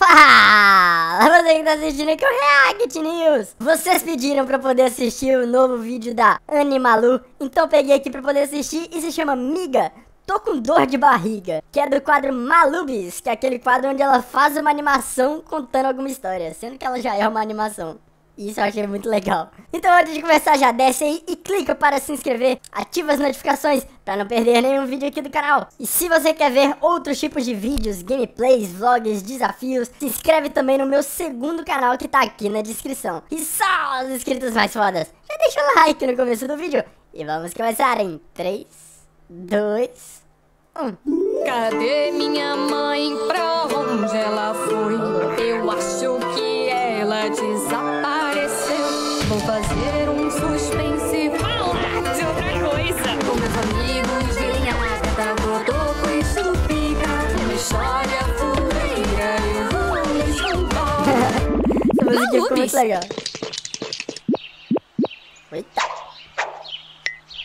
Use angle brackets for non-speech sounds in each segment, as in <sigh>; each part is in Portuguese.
Fala, você que tá assistindo aqui o React News. Vocês pediram pra poder assistir o novo vídeo da Animalu, então peguei aqui pra poder assistir e se chama Miga. Tô com dor de barriga, que é do quadro Malubis, que é aquele quadro onde ela faz uma animação contando alguma história, sendo que ela já é uma animação. Isso eu achei muito legal. Então antes de começar já desce aí e clica para se inscrever, ativa as notificações para não perder nenhum vídeo aqui do canal. E se você quer ver outros tipos de vídeos, gameplays, vlogs, desafios, se inscreve também no meu segundo canal que tá aqui na descrição. E só os inscritos mais fodas, já deixa o like no começo do vídeo. E vamos começar em 3, 2, 1. Cadê minha mãe? Pra onde ela foi? Ficou muito legal. Eita.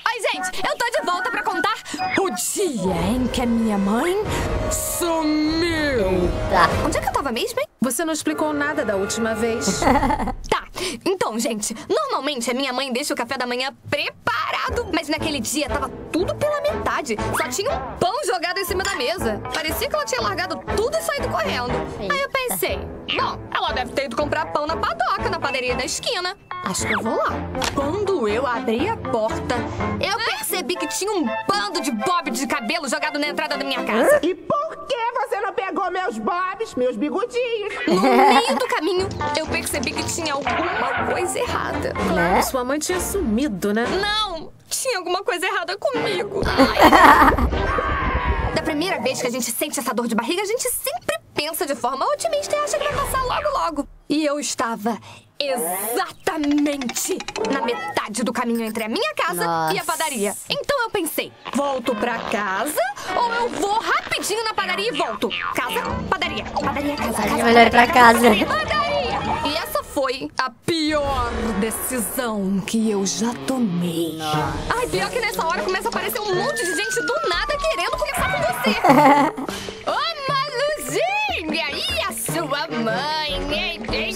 Oi, gente, eu tô de volta pra contar o dia em que a minha mãe sumiu. Eita. Onde é que eu tava mesmo, hein? Você não explicou nada da última vez. <laughs> Então, gente, normalmente a minha mãe deixa o café da manhã preparado, mas naquele dia tava tudo pela metade. Só tinha um pão jogado em cima da mesa. Parecia que ela tinha largado tudo e saído correndo. Aí eu pensei, bom, ela deve ter ido comprar pão na padoca, na padaria da esquina. Acho que eu vou lá. Quando eu abri a porta, eu percebi que tinha um bando de bob de cabelo jogado na entrada da minha casa. Que você não pegou meus bobs, meus bigodinhos? <laughs> No meio do caminho, eu percebi que tinha alguma coisa errada. Né? Sua mãe tinha sumido, né? Não! Tinha alguma coisa errada comigo. <laughs> da primeira vez que a gente sente essa dor de barriga, a gente sempre pensa de forma otimista e acha que vai passar logo, logo. E eu estava exatamente na metade do caminho entre a minha casa e a Nossa. padaria. Então eu pensei, volto pra casa ou eu vou rapidinho na padaria e volto? Casa, padaria, padaria, casa, casa, melhor pra casa. padaria, padaria. E essa foi a pior decisão que eu já tomei. Ai, pior que nessa hora começa a aparecer um monte de gente do nada querendo conversar com você. <laughs>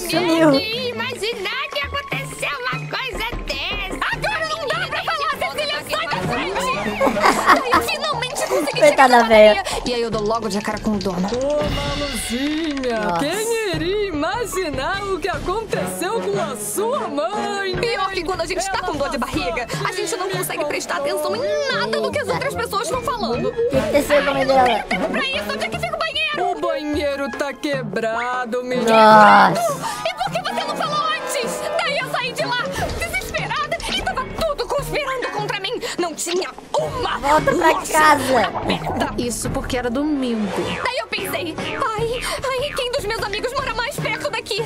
Sumiu. nem imaginar que aconteceu uma coisa dessa. Agora não dá pra falar, Cecília, sai da frente! Eu finalmente consegui Coitada chegar na véia. padaria. E aí eu dou logo de cara com o dono. Ô, Maluzinha, Nossa. quem iria imaginar o que aconteceu com a sua mãe? Pior que quando a gente tá com dor de barriga, a gente não consegue prestar atenção em nada do que as outras pessoas estão falando. O que aconteceu com a mãe dela? Tempo pra isso, onde é que fica o banheiro? O banheiro tá quebrado, menina. Nossa. E por que você não falou antes? Daí eu saí de lá, desesperada, e tava tudo conspirando contra mim. Não tinha uma Volta pra casa. aberta. Isso porque era domingo. Daí eu pensei, ai, ai, quem dos meus amigos mora mais perto daqui?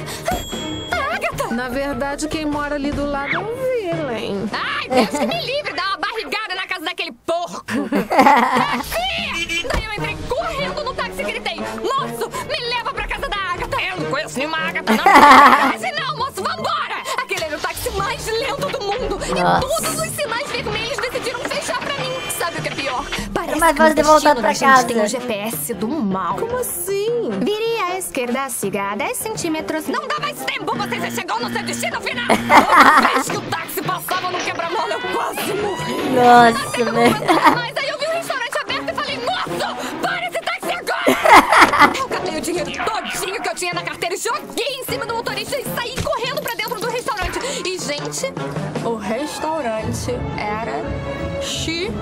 A Agatha! Na verdade, quem mora ali do lado é o Villain. Ai, Deus que me livre, dá uma barrigada na casa daquele porco! <laughs> Táxi! Agatha, não! Moço, vambora! Aquele era o táxi mais lento do mundo! Nossa. E todos os sinais vermelhos decidiram fechar pra mim! Sabe o que é pior? Parece mais que fácil o destino pra gente tem casa. um GPS do mal. Como assim? Vire à esquerda, siga a 10 centímetros. Não dá mais tempo, você já chegou no seu destino final! <laughs> Toda vez que o táxi passava no quebra-mola, eu quase morri! Nossa, velho. O dinheiro todinho que eu tinha na carteira e joguei em cima do motorista e saí correndo pra dentro do restaurante. E, gente, o restaurante era chiquérrimo.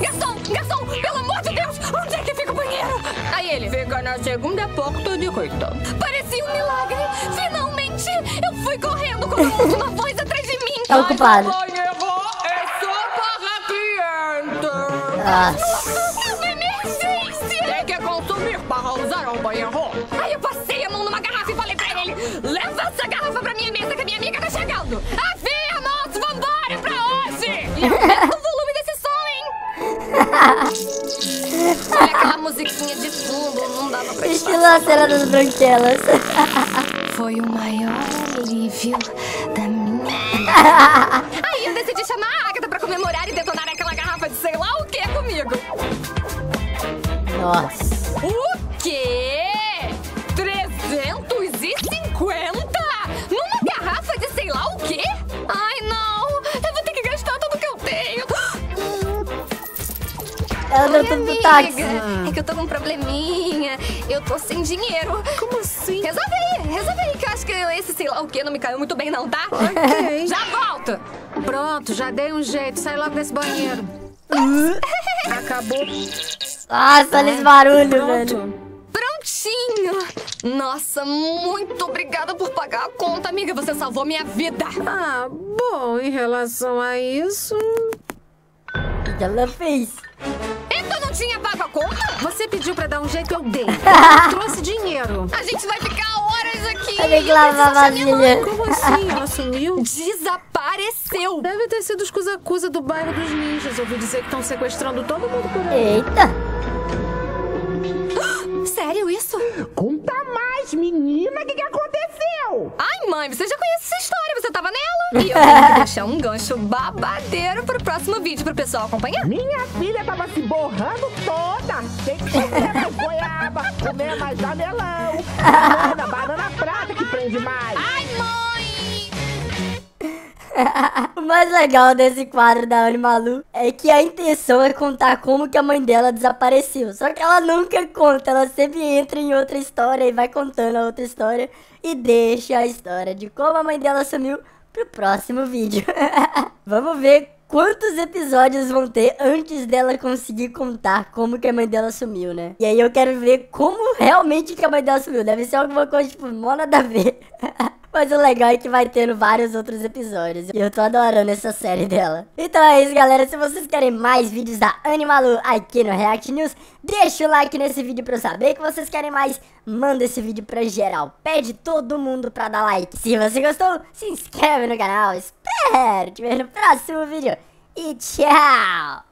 Garçom, garçom, pelo amor de Deus, onde é que fica o banheiro? Aí ele, fica na segunda porta direita. Parecia um milagre. Finalmente, eu fui correndo ouço uma voz atrás de mim. É só para clientes. Nossa. Para usar um banheiro. Aí eu passei a mão numa garrafa e falei pra ele: leva essa garrafa pra minha mesa que a minha amiga tá chegando. Afia, moço, vambora pra hoje! E aumenta o volume desse som, hein? <laughs> Olha aquela musiquinha de fundo, não dava pra Estilo a cena das branquelas. <laughs> Foi o maior alívio da minha <laughs> vida. Aí eu decidi chamar a Agatha pra comemorar e detonar aquela garrafa de sei lá o que comigo. Nossa. Táxi. É que eu tô com um probleminha. Eu tô sem dinheiro. Como assim? Resolve aí, resolve aí, que eu acho que esse sei lá o que não me caiu muito bem, não, tá? Ok. Já volto! Pronto, já dei um jeito. Sai logo desse banheiro. Acabou. Nossa, olha esse barulho, velho. Pronto. Prontinho! Nossa, muito obrigada por pagar a conta, amiga. Você salvou minha vida. Ah, bom, em relação a isso. O que que ela fez? Então não tinha pago a conta? Você pediu pra dar um jeito, eu dei. Eu <laughs> trouxe dinheiro. A gente vai ficar horas aqui. Vai ter que lavar a vasilha. Como assim? Ela sumiu? Desapareceu. Deve ter sido os Kuzakuza do bairro dos ninjas. Ouvi dizer que estão sequestrando todo mundo por aí. Eita. Sério isso? Conta mais, menina, o que, que aconteceu? Ai, mãe, você já conhece essa história. E eu tenho que deixar um gancho babadeiro pro próximo vídeo pro pessoal acompanhar. Minha filha tava se borrando toda. Tem que comer mais goiaba, comer mais jamelão, banana, banana prata que prende mais. Ai, mãe! <laughs> O mais legal desse quadro da Animalu é que a intenção é contar como que a mãe dela desapareceu. Só que ela nunca conta, ela sempre entra em outra história e vai contando a outra história e deixa a história de como a mãe dela sumiu pro próximo vídeo. <laughs> Vamos ver quantos episódios vão ter antes dela conseguir contar como que a mãe dela sumiu, né? E aí eu quero ver como realmente que a mãe dela sumiu. Deve ser alguma coisa tipo, mó nada a ver. <laughs> Mas o legal é que vai tendo vários outros episódios. E eu tô adorando essa série dela. Então é isso, galera. Se vocês querem mais vídeos da Animalu aqui no React News, deixa o like nesse vídeo pra eu saber que vocês querem mais. Manda esse vídeo pra geral. Pede todo mundo pra dar like. Se você gostou, se inscreve no canal. Espero te ver no próximo vídeo. E tchau!